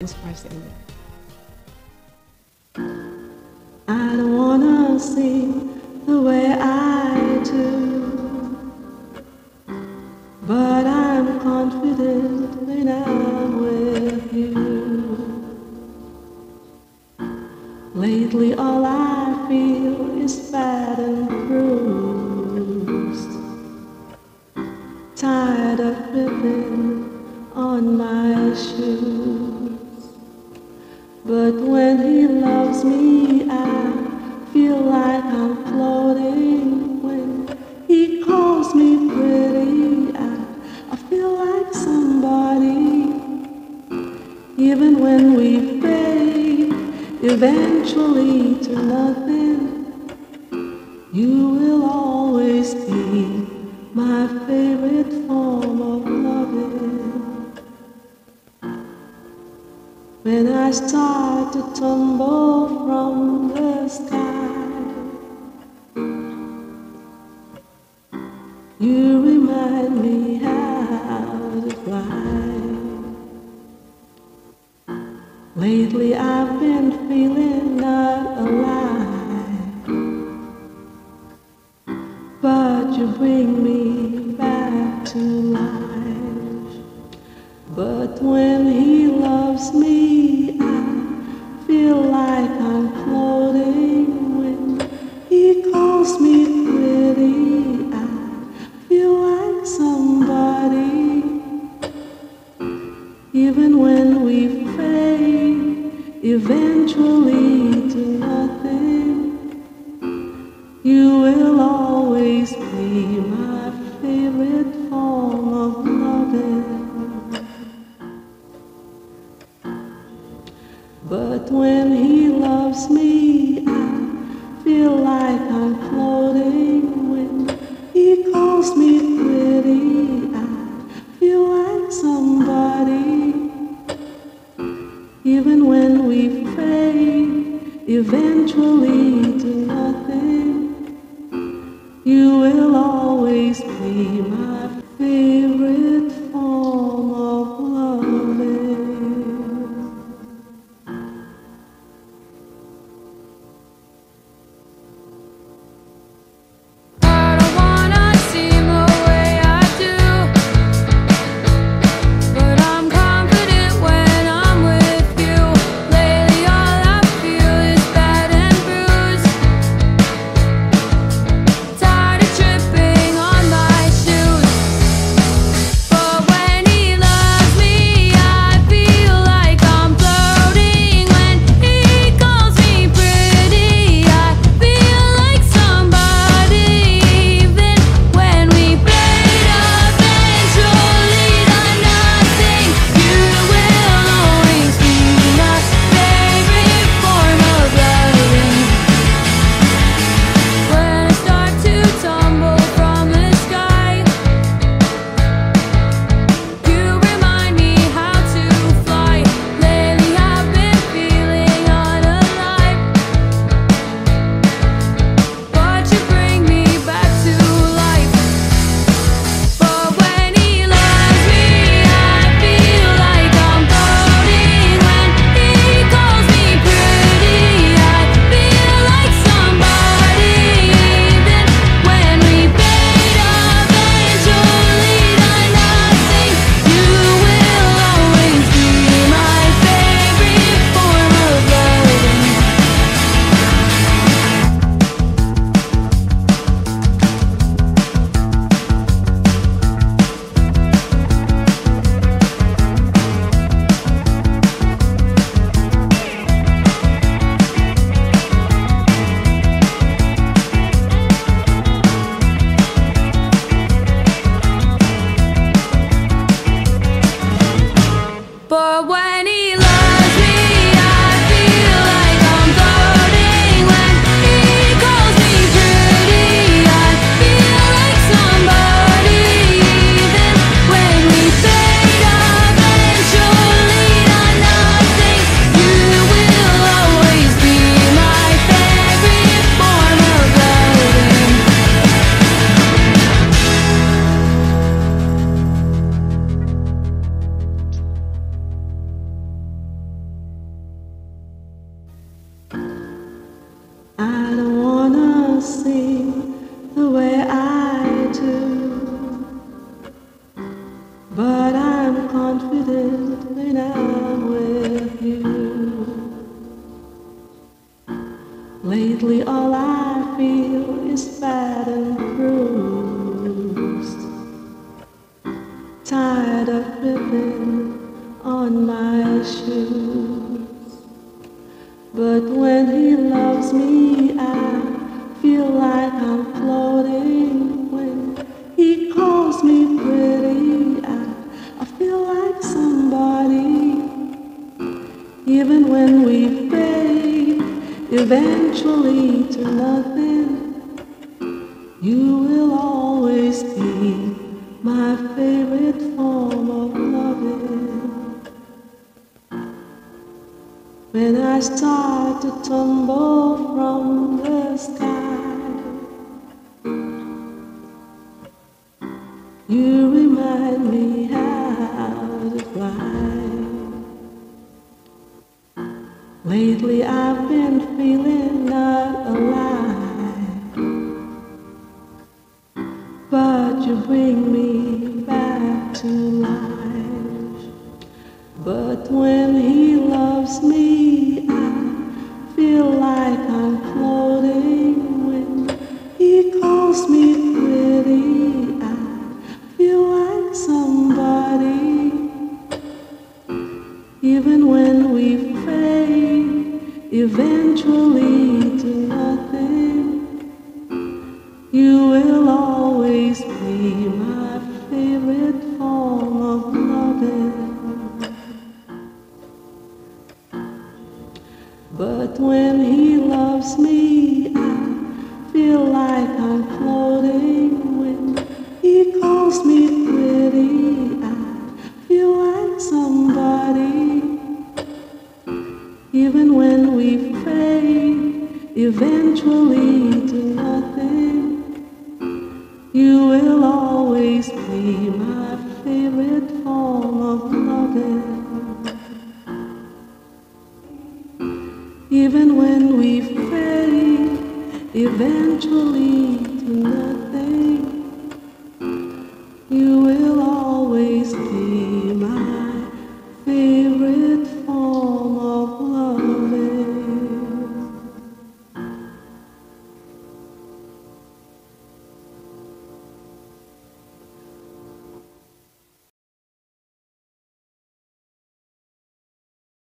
I don't wanna sing the way I do, but I'm confident when I'm with you. Lately, all I feel is bad and bruised, tired of gripping on my shoes. But when he loves me, I feel like I'm floating. When he calls me pretty, I, I feel like somebody. Even when we fade, eventually to nothing, you will always be my favorite form of When I start to tumble from the sky, you remind me how to fly. Lately I've been feeling not alive, but you bring me back to life. But when eventually to nothing, you will always be my favorite form of loving. But when he loves me, I feel like I'm floating. When he calls me pretty, I feel like somebody. Even when we fade, eventually to nothing, you will always be Lately all I feel is bad and bruised. Tired of living on my shoes. But when he loves me, I feel like I'm floating. When he calls me pretty, I, I feel like somebody. Even when we fail eventually to nothing, you will always be my favorite form of loving. When I start to tumble from the sky, Lately I've been feeling not alive, but you bring me back to life. But when he eventually to nothing, you will always be my favorite form of loving. But when he loves me, I feel like I'm floating. Even when we fade, eventually to nothing, you will always be my favorite form of loving. Even when we fade, eventually to nothing,